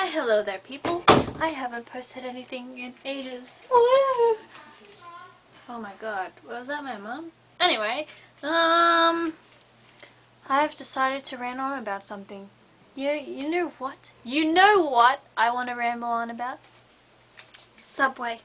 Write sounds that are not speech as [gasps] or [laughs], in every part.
Why, hello there, people. I haven't posted anything in ages. Woo! Oh my god, was that my mom? Anyway, um, I've decided to rant on about something. You, you know what? You know what I want to ramble on about? Subway.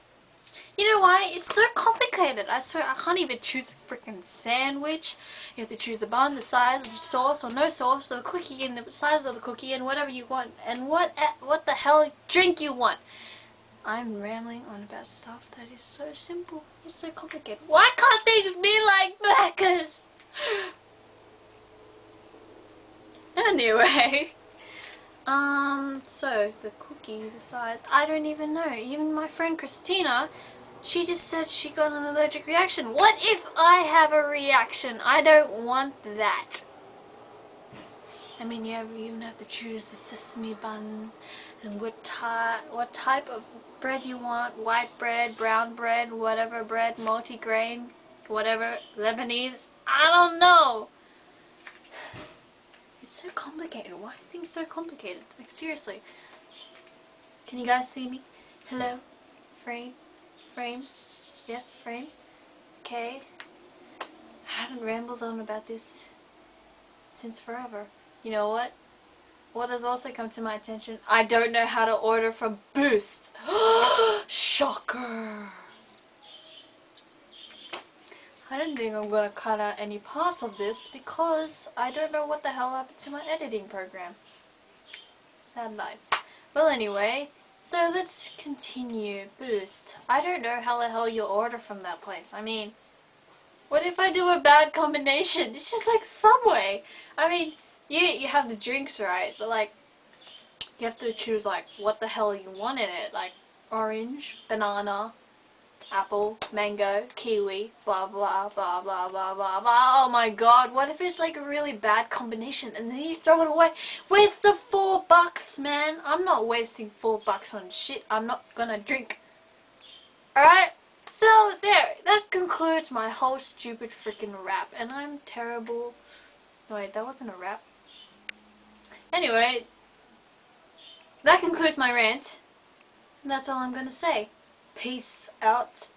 You know why? It's so complicated. I swear I can't even choose a freaking sandwich. You have to choose the bun, the size, the sauce or no sauce, the cookie and the size of the cookie and whatever you want and what eh, what the hell drink you want. I'm rambling on about stuff that is so simple. It's so complicated. Why can't things be like Macca's? [laughs] Anyway. Um, so, the cookie, the size, I don't even know. Even my friend Christina, she just said she got an allergic reaction. What if I have a reaction? I don't want that. I mean, you even have to choose the sesame bun and what, ty what type of bread you want. White bread, brown bread, whatever bread, multi-grain, whatever, Lebanese. I don't know. It's so complicated. Why are things so complicated? Like, seriously. Can you guys see me? Hello? Frame? Frame? Yes, frame? Okay. I haven't rambled on about this since forever. You know what? What has also come to my attention? I don't know how to order from Boost. [gasps] Shocker! I don't think I'm gonna cut out any parts of this because I don't know what the hell happened to my editing program. Sad life. Well anyway, so let's continue. Boost. I don't know how the hell you order from that place. I mean, what if I do a bad combination? It's just like Subway. I mean, you, you have the drinks right, but like, you have to choose like what the hell you want in it. Like, orange, banana, apple, mango, kiwi, blah blah blah blah blah blah blah. Oh my god, what if it's like a really bad combination and then you throw it away? Where's the four bucks, man? I'm not wasting four bucks on shit I'm not gonna drink. Alright? So, there. That concludes my whole stupid freaking rap. And I'm terrible. Wait, that wasn't a rap. Anyway, that concludes my rant. That's all I'm gonna say. Peace out.